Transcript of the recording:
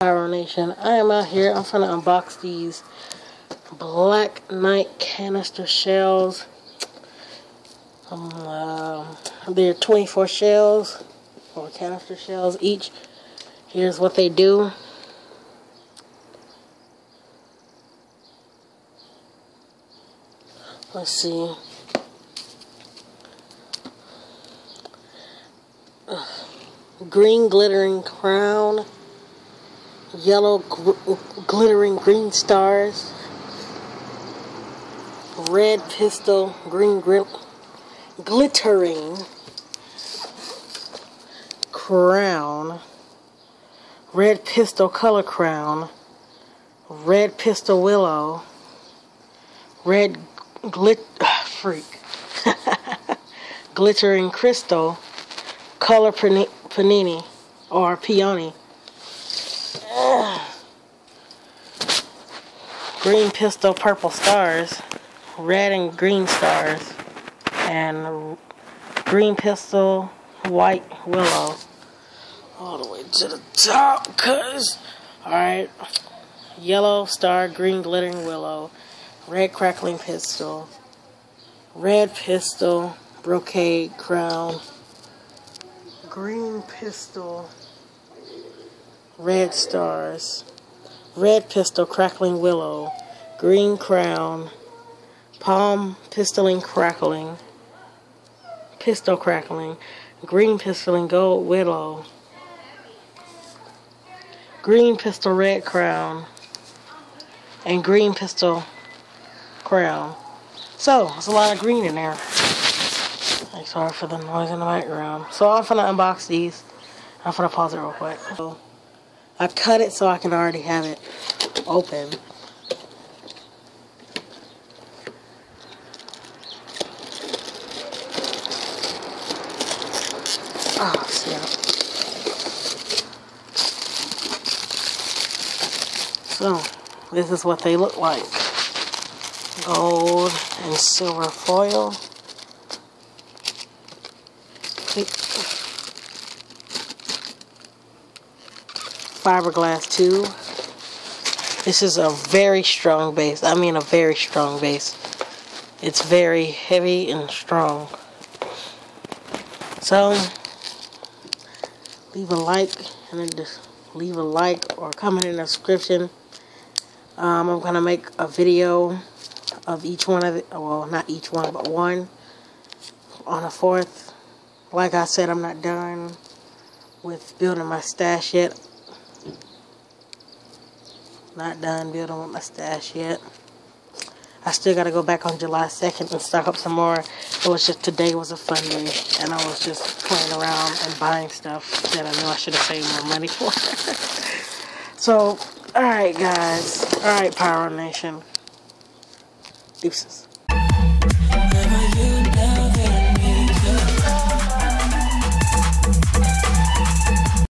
Pyro Nation, I am out here. I'm trying to unbox these Black Knight canister shells. Um, uh, they're 24 shells or canister shells each. Here's what they do. Let's see. Green glittering crown yellow gl glittering green stars, red pistol, green gri glittering crown, red pistol color crown, red pistol willow, red glit ah, freak, glittering crystal, color panini or peony. Green pistol purple stars, red and green stars, and green pistol white willow. All the way to the top, cuz. Alright. Yellow star, green glittering willow, red crackling pistol, red pistol, brocade crown, green pistol, red stars, red pistol crackling willow, green crown, palm pistoling crackling, pistol crackling, green pistoling gold willow, green pistol red crown, and green pistol crown. So, there's a lot of green in there. Sorry for the noise in the background. So I'm gonna unbox these. I'm gonna pause it real quick. I cut it so I can already have it open. Ah, oh, snap. So, this is what they look like. Gold and silver foil. Fiberglass too. This is a very strong base. I mean a very strong base. It's very heavy and strong. So, leave a like and then just leave a like or comment in the description. Um, I'm going to make a video of each one of it. Well, not each one, but one on the 4th. Like I said, I'm not done with building my stash yet. Not done building with my stash yet. I still got to go back on July 2nd and stock up some more. It was just today was a fun day. And I was just playing around and buying stuff that I knew I should have saved more money for. so, alright guys. Alright Pyro Nation. Deuces.